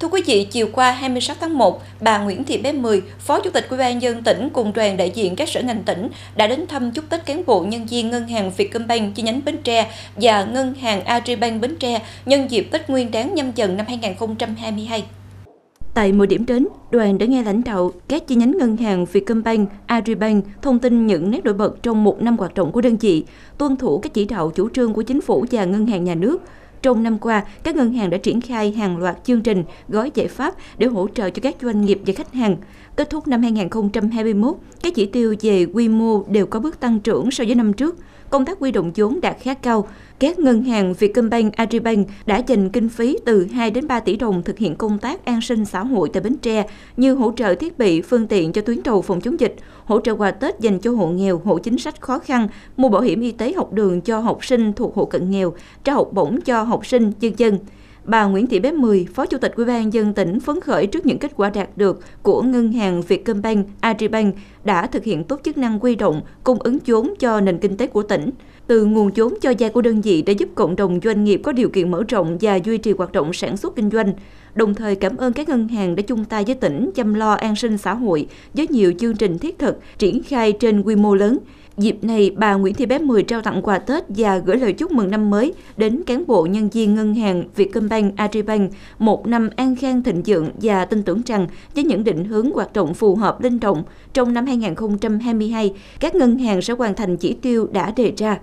Thưa quý vị, chiều qua 26 tháng 1, bà Nguyễn Thị Bé Mười, Phó Chủ tịch Ủy ban dân tỉnh cùng đoàn đại diện các sở ngành tỉnh đã đến thăm chúc Tết cán bộ nhân viên ngân hàng Vietcombank chi nhánh Bến Tre và ngân hàng Agribank Bến Tre nhân dịp Tết Nguyên đán nhâm dần năm 2022. Tại mỗi điểm đến, đoàn đã nghe lãnh đạo các chi nhánh ngân hàng Vietcombank, Agribank thông tin những nét nổi bật trong một năm hoạt động của đơn vị, tuân thủ các chỉ đạo chủ trương của chính phủ và ngân hàng nhà nước, trong năm qua, các ngân hàng đã triển khai hàng loạt chương trình, gói giải pháp để hỗ trợ cho các doanh nghiệp và khách hàng. Kết thúc năm 2021, các chỉ tiêu về quy mô đều có bước tăng trưởng so với năm trước. Công tác quy động vốn đạt khá cao. Các ngân hàng Vietcombank, Agribank đã dành kinh phí từ 2 đến 3 tỷ đồng thực hiện công tác an sinh xã hội tại Bến Tre như hỗ trợ thiết bị, phương tiện cho tuyến đầu phòng chống dịch, hỗ trợ quà Tết dành cho hộ nghèo, hộ chính sách khó khăn, mua bảo hiểm y tế học đường cho học sinh thuộc hộ cận nghèo, trao học bổng cho học sinh, dân dân. Bà Nguyễn Thị Bé Mười, Phó Chủ tịch Ủy ban dân tỉnh phấn khởi trước những kết quả đạt được của ngân hàng Vietcombank, Agribank đã thực hiện tốt chức năng quy động, cung ứng vốn cho nền kinh tế của tỉnh. Từ nguồn vốn cho vay của đơn vị đã giúp cộng đồng doanh nghiệp có điều kiện mở rộng và duy trì hoạt động sản xuất kinh doanh. Đồng thời cảm ơn các ngân hàng đã chung tay với tỉnh chăm lo an sinh xã hội với nhiều chương trình thiết thực triển khai trên quy mô lớn. Dịp này, bà Nguyễn Thị Bé Mười trao tặng quà Tết và gửi lời chúc mừng năm mới đến cán bộ nhân viên ngân hàng Vietcombank, Agribank một năm an khang thịnh vượng và tin tưởng rằng với những định hướng hoạt động phù hợp linh động trong năm 2022, các ngân hàng sẽ hoàn thành chỉ tiêu đã đề ra.